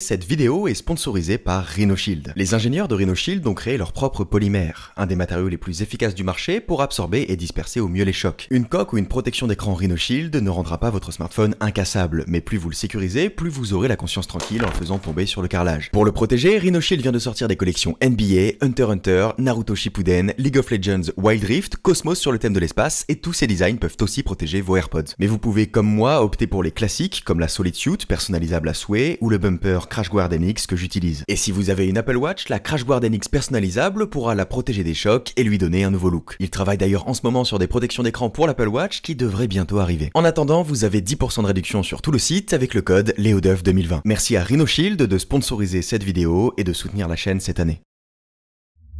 Cette vidéo est sponsorisée par RhinoShield. Les ingénieurs de RhinoShield ont créé leur propre polymère, un des matériaux les plus efficaces du marché pour absorber et disperser au mieux les chocs. Une coque ou une protection d'écran RhinoShield ne rendra pas votre smartphone incassable, mais plus vous le sécurisez, plus vous aurez la conscience tranquille en le faisant tomber sur le carrelage. Pour le protéger, RhinoShield vient de sortir des collections NBA, Hunter Hunter, Naruto Shippuden, League of Legends, Wild Rift, Cosmos sur le thème de l'espace, et tous ces designs peuvent aussi protéger vos AirPods. Mais vous pouvez, comme moi, opter pour les classiques, comme la Solid Suit, personnalisable à souhait, ou le bumper Crash Guard NX que j'utilise. Et si vous avez une Apple Watch, la Crash Guard NX personnalisable pourra la protéger des chocs et lui donner un nouveau look. Il travaille d'ailleurs en ce moment sur des protections d'écran pour l'Apple Watch qui devraient bientôt arriver. En attendant, vous avez 10% de réduction sur tout le site avec le code LEODEUF2020. Merci à RhinoShield de sponsoriser cette vidéo et de soutenir la chaîne cette année.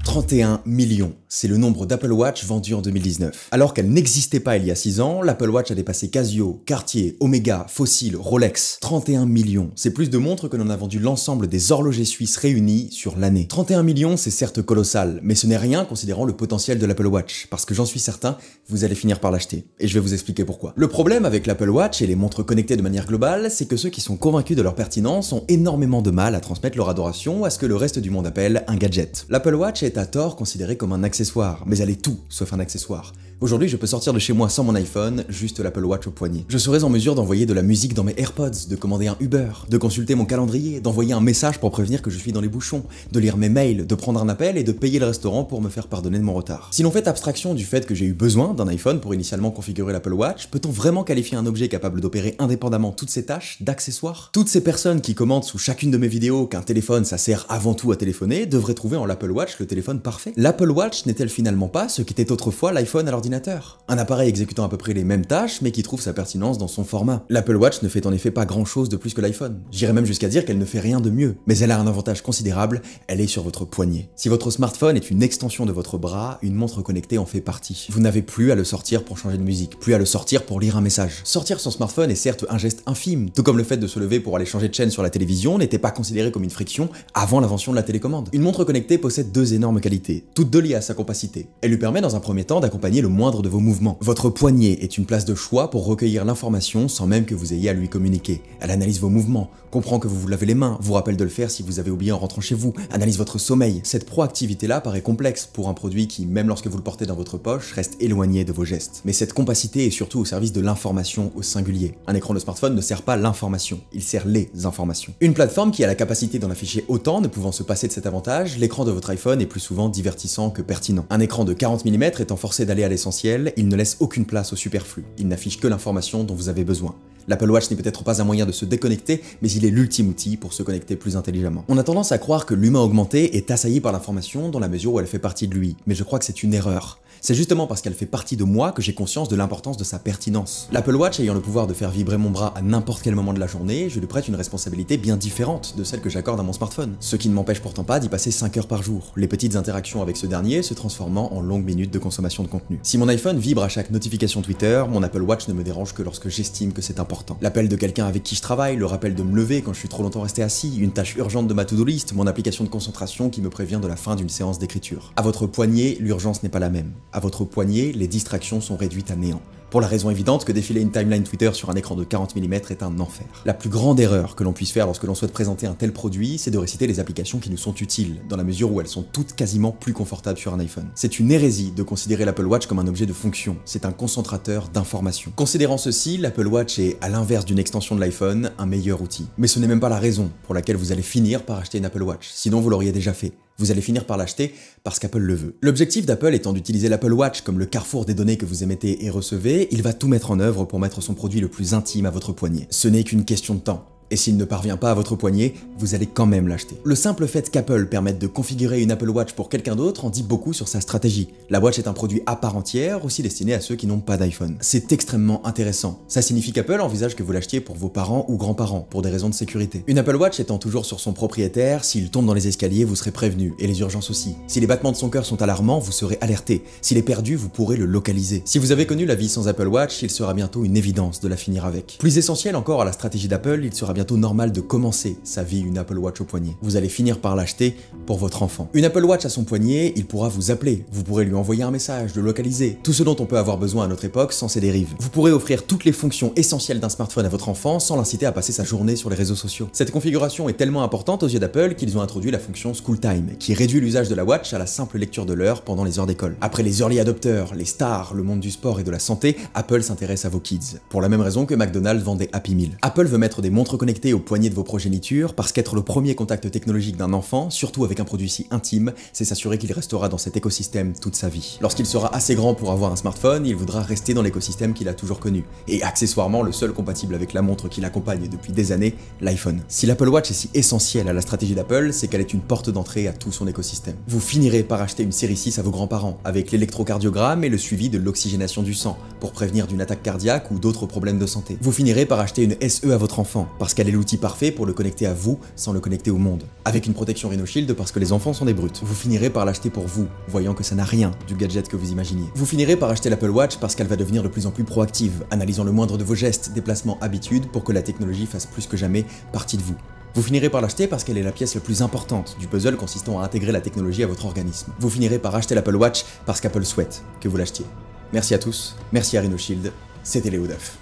31 millions, c'est le nombre d'Apple Watch vendus en 2019. Alors qu'elle n'existait pas il y a 6 ans, l'Apple Watch a dépassé Casio, Cartier, Omega, Fossil, Rolex. 31 millions, c'est plus de montres que l'on a vendu l'ensemble des horlogers suisses réunis sur l'année. 31 millions, c'est certes colossal, mais ce n'est rien considérant le potentiel de l'Apple Watch, parce que j'en suis certain, vous allez finir par l'acheter. Et je vais vous expliquer pourquoi. Le problème avec l'Apple Watch et les montres connectées de manière globale, c'est que ceux qui sont convaincus de leur pertinence ont énormément de mal à transmettre leur adoration à ce que le reste du monde appelle un gadget. L'Apple Watch à tort considérée comme un accessoire, mais elle est tout sauf un accessoire. Aujourd'hui, je peux sortir de chez moi sans mon iPhone, juste l'Apple Watch au poignet. Je serais en mesure d'envoyer de la musique dans mes AirPods, de commander un Uber, de consulter mon calendrier, d'envoyer un message pour prévenir que je suis dans les bouchons, de lire mes mails, de prendre un appel et de payer le restaurant pour me faire pardonner de mon retard. Si l'on fait abstraction du fait que j'ai eu besoin d'un iPhone pour initialement configurer l'Apple Watch, peut-on vraiment qualifier un objet capable d'opérer indépendamment toutes ces tâches d'accessoires? Toutes ces personnes qui commentent sous chacune de mes vidéos qu'un téléphone ça sert avant tout à téléphoner devraient trouver en l'Apple Watch le téléphone parfait. L'Apple Watch n'est-elle finalement pas ce qu'était autrefois l'iPhone à l'ordinateur appareil exécutant à peu près les mêmes tâches, mais qui trouve sa pertinence dans son format. L'Apple Watch ne fait en effet pas grand chose de plus que l'iPhone. J'irais même jusqu'à dire qu'elle ne fait rien de mieux, mais elle a un avantage considérable, elle est sur votre poignet. Si votre smartphone est une extension de votre bras, une montre connectée en fait partie. Vous n'avez plus à le sortir pour changer de musique, plus à le sortir pour lire un message. Sortir son smartphone est certes un geste infime, tout comme le fait de se lever pour aller changer de chaîne sur la télévision n'était pas considéré comme une friction avant l'invention de la télécommande. Une montre connectée possède deux énormes qualités, toutes deux liées à sa compacité. Elle lui permet dans un premier temps d'accompagner le moindre de vos mouvements. Votre poignet est une place de choix pour recueillir l'information sans même que vous ayez à lui communiquer. Elle analyse vos mouvements, comprend que vous vous lavez les mains, vous rappelle de le faire si vous avez oublié en rentrant chez vous, analyse votre sommeil. Cette proactivité-là paraît complexe pour un produit qui, même lorsque vous le portez dans votre poche, reste éloigné de vos gestes. Mais cette compacité est surtout au service de l'information au singulier. Un écran de smartphone ne sert pas l'information, il sert les informations. Une plateforme qui a la capacité d'en afficher autant, ne pouvant se passer de cet avantage, l'écran de votre iPhone est plus souvent divertissant que pertinent. Un écran de 40 mm étant forcé d'aller à l'essentiel, il ne laisse aucune place au superflu. Il n'affiche que l'information dont vous avez besoin. L'Apple Watch n'est peut-être pas un moyen de se déconnecter, mais il est l'ultime outil pour se connecter plus intelligemment. On a tendance à croire que l'humain augmenté est assailli par l'information dans la mesure où elle fait partie de lui, mais je crois que c'est une erreur. C'est justement parce qu'elle fait partie de moi que j'ai conscience de l'importance de sa pertinence. L'Apple Watch ayant le pouvoir de faire vibrer mon bras à n'importe quel moment de la journée, je lui prête une responsabilité bien différente de celle que j'accorde à mon smartphone. Ce qui ne m'empêche pourtant pas d'y passer 5 heures par jour, les petites interactions avec ce dernier se transformant en longues minutes de consommation de contenu. Si mon iPhone vibre à chaque notification Twitter, mon Apple Watch ne me dérange que lorsque j'estime que c'est important. L'appel de quelqu'un avec qui je travaille, le rappel de me lever quand je suis trop longtemps resté assis, une tâche urgente de ma to-do list, mon application de concentration qui me prévient de la fin d'une séance d'écriture. À votre poignet, l'urgence n'est pas la même. À votre poignet, les distractions sont réduites à néant. Pour la raison évidente que défiler une timeline Twitter sur un écran de 40 mm est un enfer. La plus grande erreur que l'on puisse faire lorsque l'on souhaite présenter un tel produit, c'est de réciter les applications qui nous sont utiles, dans la mesure où elles sont toutes quasiment plus confortables sur un iPhone. C'est une hérésie de considérer l'Apple Watch comme un objet de fonction, c'est un concentrateur d'informations. Considérant ceci, l'Apple Watch est, à l'inverse d'une extension de l'iPhone, un meilleur outil. Mais ce n'est même pas la raison pour laquelle vous allez finir par acheter une Apple Watch, sinon vous l'auriez déjà fait vous allez finir par l'acheter parce qu'Apple le veut. L'objectif d'Apple étant d'utiliser l'Apple Watch comme le carrefour des données que vous émettez et recevez, il va tout mettre en œuvre pour mettre son produit le plus intime à votre poignet. Ce n'est qu'une question de temps. Et s'il ne parvient pas à votre poignet, vous allez quand même l'acheter. Le simple fait qu'Apple permette de configurer une Apple Watch pour quelqu'un d'autre en dit beaucoup sur sa stratégie. La Watch est un produit à part entière, aussi destiné à ceux qui n'ont pas d'iPhone. C'est extrêmement intéressant. Ça signifie qu'Apple envisage que vous l'achetiez pour vos parents ou grands-parents, pour des raisons de sécurité. Une Apple Watch étant toujours sur son propriétaire, s'il tombe dans les escaliers, vous serez prévenu, et les urgences aussi. Si les battements de son cœur sont alarmants, vous serez alerté. S'il est perdu, vous pourrez le localiser. Si vous avez connu la vie sans Apple Watch, il sera bientôt une évidence de la finir avec. Plus essentiel encore à la stratégie d'Apple, il sera bientôt normal de commencer sa vie une Apple Watch au poignet. Vous allez finir par l'acheter pour votre enfant. Une Apple Watch à son poignet, il pourra vous appeler, vous pourrez lui envoyer un message, le localiser, tout ce dont on peut avoir besoin à notre époque sans ses dérives. Vous pourrez offrir toutes les fonctions essentielles d'un smartphone à votre enfant sans l'inciter à passer sa journée sur les réseaux sociaux. Cette configuration est tellement importante aux yeux d'Apple qu'ils ont introduit la fonction School Time, qui réduit l'usage de la watch à la simple lecture de l'heure pendant les heures d'école. Après les early adopters, les stars, le monde du sport et de la santé, Apple s'intéresse à vos kids. Pour la même raison que McDonald's vend des Happy Meal. Apple veut mettre des montres connectées au poignet de vos progénitures parce qu'être le premier contact technologique d'un enfant, surtout avec un produit si intime, c'est s'assurer qu'il restera dans cet écosystème toute sa vie. Lorsqu'il sera assez grand pour avoir un smartphone, il voudra rester dans l'écosystème qu'il a toujours connu. Et accessoirement, le seul compatible avec la montre qui l'accompagne depuis des années, l'iPhone. Si l'Apple Watch est si essentielle à la stratégie d'Apple, c'est qu'elle est une porte d'entrée à tout son écosystème. Vous finirez par acheter une série 6 à vos grands-parents, avec l'électrocardiogramme et le suivi de l'oxygénation du sang, pour prévenir d'une attaque cardiaque ou d'autres problèmes de santé. Vous finirez par acheter une SE à votre enfant, parce qu'elle est l'outil parfait pour le connecter à vous sans le connecter au monde. Avec une protection Rhino Shield parce que les enfants sont des brutes. Vous finirez par l'acheter pour vous, voyant que ça n'a rien du gadget que vous imaginiez. Vous finirez par acheter l'Apple Watch parce qu'elle va devenir de plus en plus proactive, analysant le moindre de vos gestes, déplacements, habitudes pour que la technologie fasse plus que jamais partie de vous. Vous finirez par l'acheter parce qu'elle est la pièce la plus importante du puzzle consistant à intégrer la technologie à votre organisme. Vous finirez par acheter l'Apple Watch parce qu'Apple souhaite que vous l'achetiez. Merci à tous, merci à Rhino Shield, c'était Léo Duff.